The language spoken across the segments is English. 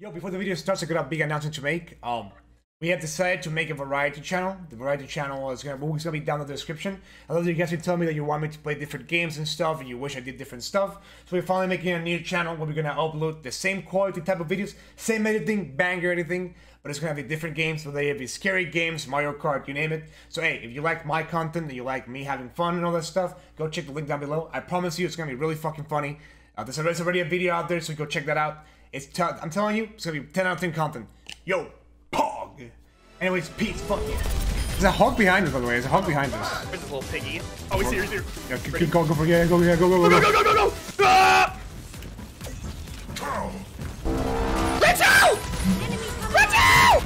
Yo, before the video starts, I got a big announcement to make. Um, we have decided to make a variety channel. The variety channel is gonna, always gonna be down in the description. A lot of you guys been telling me that you want me to play different games and stuff, and you wish I did different stuff. So we're finally making a new channel where we're gonna upload the same quality type of videos, same editing, banger editing, but it's gonna be different games. So they be scary games, Mario Kart, you name it. So hey, if you like my content and you like me having fun and all that stuff, go check the link down below. I promise you, it's gonna be really fucking funny. Uh, there's already a video out there, so go check that out. It's t- I'm telling you, it's gonna be 10 out of 10 content. Yo, pog. Anyways, peace. Fuck you. There's a hog behind us, by the way. There's a hog behind us. Where's this little piggy? Oh, he's here, he's here. Yeah, going, go for yeah, go, yeah, go, go, go, Go, go. go, go, go, go! Ah! Reach out! Reach out!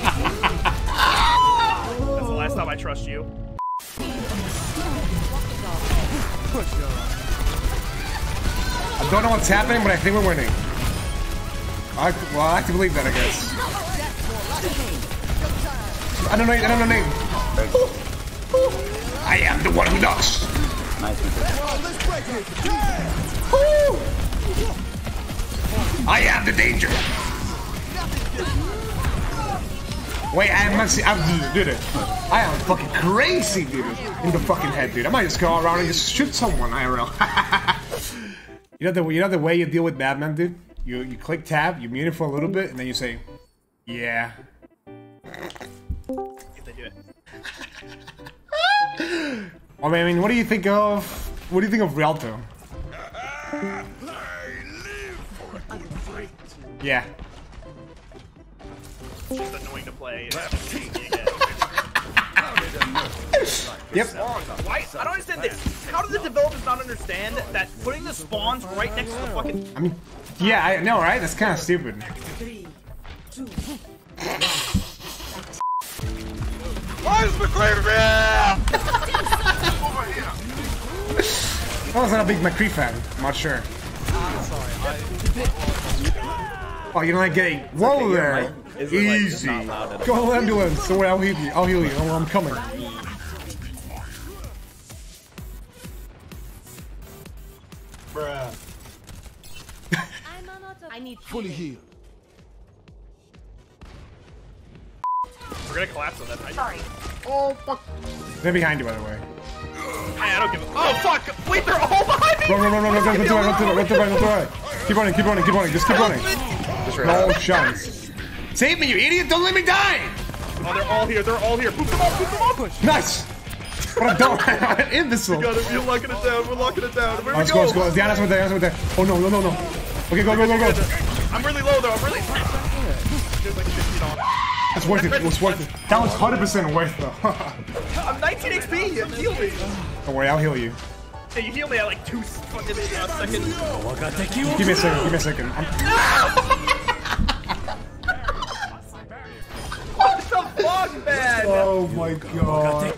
That's the last time I trust you. I don't know what's happening, but I think we're winning. I, well, I have to believe that, I guess. I don't know. I don't know name. I am the one who knocks. I am the danger. Wait, I am actually, I'm, dude, I am fucking crazy, dude, in the fucking head, dude. I might just go around and just shoot someone, IRL. you know the, you know the way you deal with Batman, dude? You, you click tab, you mute it for a little bit, and then you say, yeah. If they do it. I mean, what do you think of, what do you think of Rialto? Yeah. It's just annoying to play. Yep. Why? I don't understand this. How do the developers not understand that putting the spawns right next to the fucking I mean, yeah, I know, right? That's kind of stupid. Why is McCree I was not a big McCree fan. I'm not sure. Oh, you don't like getting. Whoa there! Is it, like, just Easy. not loud Go ambulance. Don't worry, I'll heal you. I'll heal you. Oh, I'm coming. I'm on auto. I need fully healed. We're gonna collapse on that. I, Sorry. oh fuck! They're behind you, by the way. I, I don't give a. Oh fuck! Wait, they're all behind me. Run, run, run, run, run, go, go to the right, go to the right, go to the right, go to the right. Keep running, keep running, keep running. Just keep running. No chance. Save me, you idiot! Don't let me die! Oh, they're all here. They're all here. Boop them all. Boop them all. Push. Nice! What a dumb imbecile. Got it. We're locking it down. We're locking it down. Where Let's we go, go? let's go. Diana's right there, Diana's right there. Oh no, no, no, no. Okay, go, go, go, go. I'm really low though. I'm really. There's like 15 on. That's worth it. It was worth it. That was 100% worth though. I'm 19 XP. You heal me. Don't worry, I'll heal you. Hey, you heal me at like two fucking uh, seconds. Give me a second, give me a second. I'm, What man? oh my god.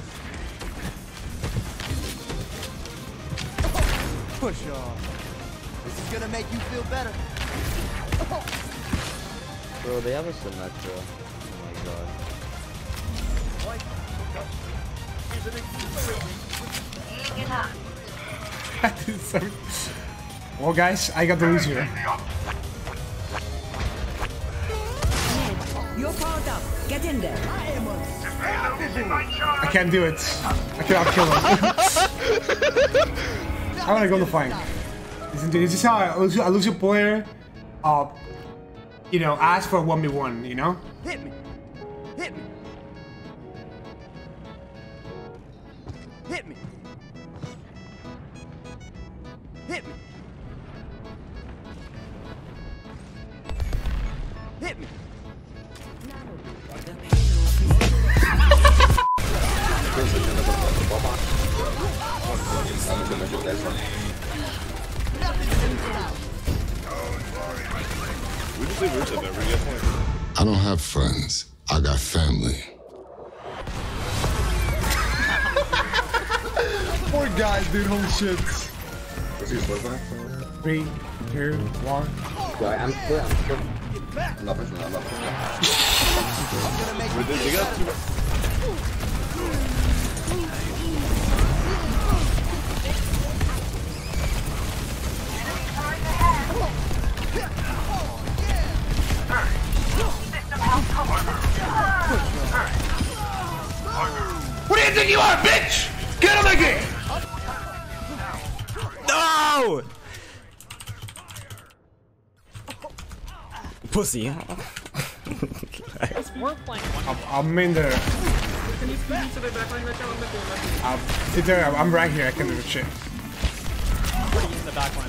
Push off. This is gonna make you feel better. Bro, they have a Symmetra. Oh my god. That is so- well, guys, I got the lose here. You're powered up. Get in there. I can't do it. I cannot kill him. I want to go to flank. This is how I lose, I lose a player. Uh, you know, ask for a 1v1, you know? Hit me. Hit me. Hit me. Hit me. Hit me. I don't have friends. I got family. Poor guy, dude, holy shit. Three, two, one. I'm still, I'm still. I'm not pushing, I'm not pushing. you think you are, bitch? Get him again! No! Pussy. I'm, in there. I'm, I'm right here, I can do the shit. I'm pretty in the back line.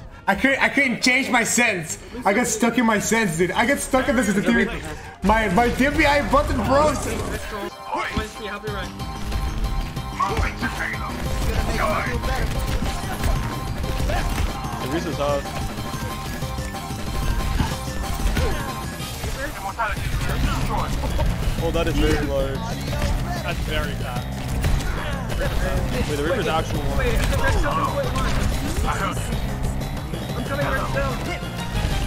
I couldn't. I couldn't change my sense. I got stuck in my sense, dude. I got stuck in this sensitivity. My my DPI button froze. Let's go. Help me run. The Reese's off. Oh, that is very large. That's very fast. Wait, the Reaper's actual one.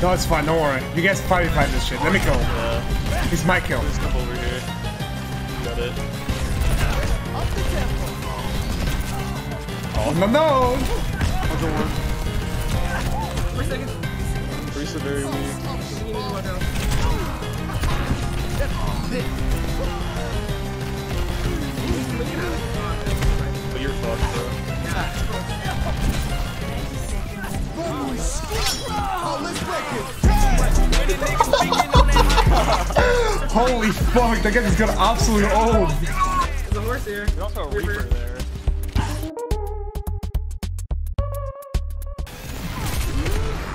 No, it's fine. Don't worry. You guys probably find this shit. Let me kill him. Yeah, It's my kill. just come over here. Got it. Oh no no. Four seconds. Is very weak. Holy fuck! That guy just got absolutely old. There's a horse here. There's also a Reaper there.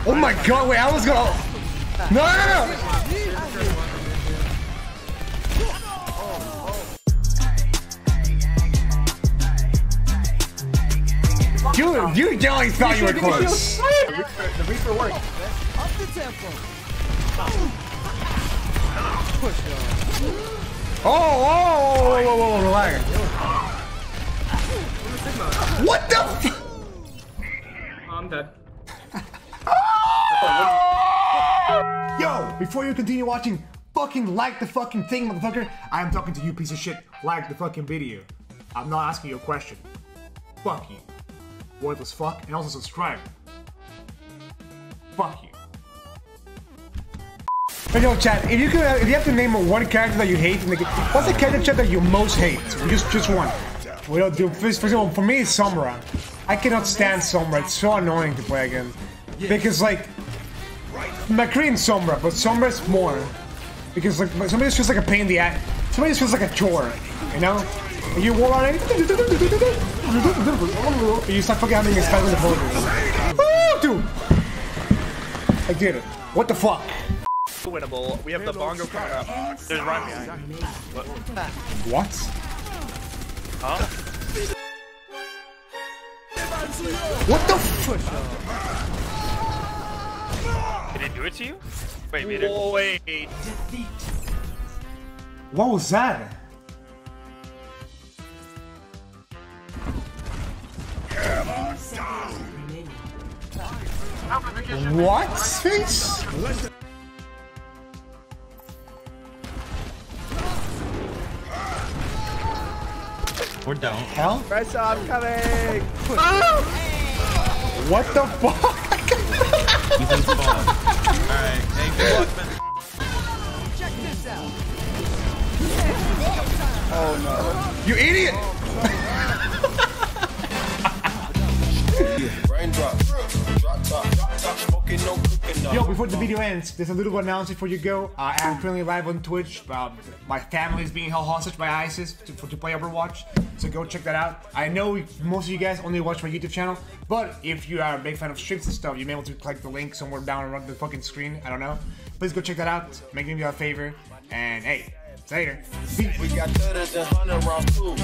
Oh my god! Wait, I was gonna. No no no! You you definitely thought you were close. The Reaper works. Oh, oh, whoa, whoa, whoa, whoa, relax. What the? F- Oh, I'm dead. Yo, before you continue watching, fucking like the fucking thing, motherfucker. I am talking to you, piece of shit. Like the fucking video. I'm not asking you a question. Fuck you. Worthless fuck, and also subscribe. Fuck you. Hey, yo, chat. If you could, if you have to name one character that you hate, in the game, what's the character chat that you most hate? Just, just one. Well, dude, first, for example, for me, it's Sombra. I cannot stand Sombra. It's so annoying to play again. Because like, McCree and Sombra, but Sombra's more. Because like, somebody just feels like a pain in the ass. Somebody just feels like a chore, you know? And you war on it. You start fucking having a spell in the. Woo, dude! I did it. What the fuck? Winnable. We have the bongo coming up. There's Ryan behind. What? Huh? What the fuck? Did it do it to you? Wait, made it. Oh, wait. What was that? What? Sphinx? We're down. Hell? Right, I'm coming. Ah! What the fuck? Ethan's falling. Alright, thank you. You idiot! Yo, before the video ends, there's a little announcement for you go. Uh, I am currently live on Twitch. Uh, my family is being held hostage by ISIS to, to play Overwatch, so go check that out. I know most of you guys only watch my YouTube channel, but if you are a big fan of streams and stuff, you may able to click the link somewhere down around the fucking screen. I don't know. Please go check that out. Make me a favor, and hey, later. We got thudders and hundred rounds too.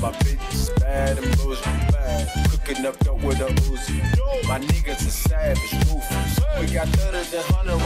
My bitch is bad and blues bad. Cooking up dope with a Uzi. My niggas are savage, ruthless. We got thudders and hundred